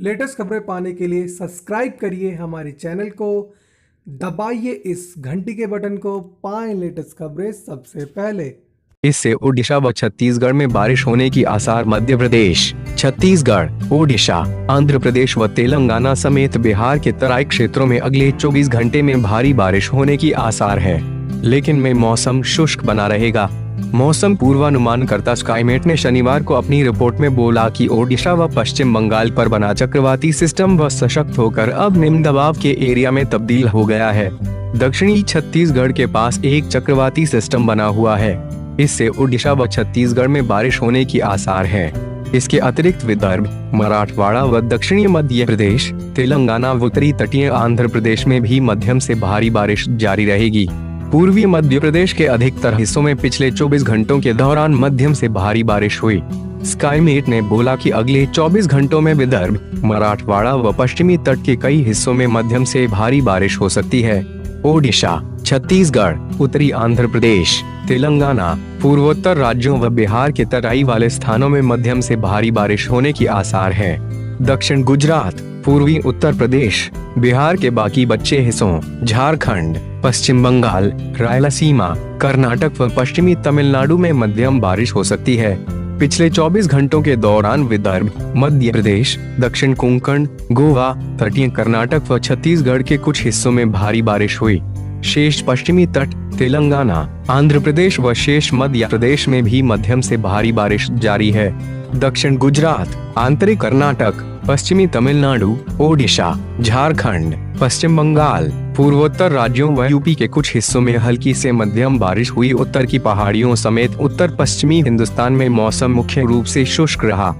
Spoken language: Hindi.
लेटेस्ट खबरें पाने के लिए सब्सक्राइब करिए हमारे चैनल को। दबाइए इस घंटी के बटन को, पाएँ लेटेस्ट खबरें सबसे पहले। इससे ओडिशा व छत्तीसगढ़ में बारिश होने की आसार मध्य प्रदेश, छत्तीसगढ़, ओडिशा, आंध्र प्रदेश व तेलंगाना समेत बिहार के तराई क्षेत्रों में अगले 24 घंटे में भारी बारिश होने की आसार है। लेकिन में मौसम शुष्क बना रहेगा। मौसम पूर्वानुमानकर्ता स्काईमेट ने शनिवार को अपनी रिपोर्ट में बोला कि ओडिशा व पश्चिम बंगाल पर बना चक्रवाती सिस्टम व सशक्त होकर अब निम्न दबाव के एरिया में तब्दील हो गया है। दक्षिणी छत्तीसगढ़ के पास एक चक्रवाती सिस्टम बना हुआ है। इससे ओडिशा व छत्तीसगढ़ में बारिश होने की आसार है। इसके अतिरिक्त विदर्भ, मराठवाड़ा व दक्षिणी मध्य प्रदेश, तेलंगाना व उत्तरी तटीय आंध्र प्रदेश में भी मध्यम से भारी बारिश जारी रहेगी। पूर्वी मध्य प्रदेश के अधिकतर हिस्सों में पिछले 24 घंटों के दौरान मध्यम से भारी बारिश हुई। स्काईमेट ने बोला कि अगले 24 घंटों में विदर्भ, मराठवाड़ा व पश्चिमी तट के कई हिस्सों में मध्यम से भारी बारिश हो सकती है। ओडिशा, छत्तीसगढ़, उत्तरी आंध्र प्रदेश, तेलंगाना, पूर्वोत्तर राज्यों व बिहार के तराई वाले स्थानों में मध्यम से भारी बारिश होने की आसार है। दक्षिण गुजरात, पूर्वी उत्तर प्रदेश, बिहार के बाकी बच्चे हिस्सों, झारखंड पश्चिम बंगाल, रायलसीमा, कर्नाटक व पश्चिमी तमिलनाडु में मध्यम बारिश हो सकती है। पिछले 24 घंटों के दौरान विदर्भ, मध्य प्रदेश, दक्षिण कोंकण, गोवा, तटीय कर्नाटक व छत्तीसगढ़ के कुछ हिस्सों में भारी बारिश हुई। शेष पश्चिमी तट, तेलंगाना, आंध्र प्रदेश व शेष मध्य प्रदेश में भी मध्यम से भारी बारिश जारी है। दक्षिण गुजरात, आंतरिक कर्नाटक, पश्चिमी तमिलनाडु, ओडिशा, झारखंड, पश्चिम बंगाल, पूर्वोत्तर राज्यों व यूपी के कुछ हिस्सों में हल्की से मध्यम बारिश हुई। उत्तर की पहाड़ियों समेत उत्तर पश्चिमी हिंदुस्तान में मौसम मुख्य रूप से शुष्क रहा।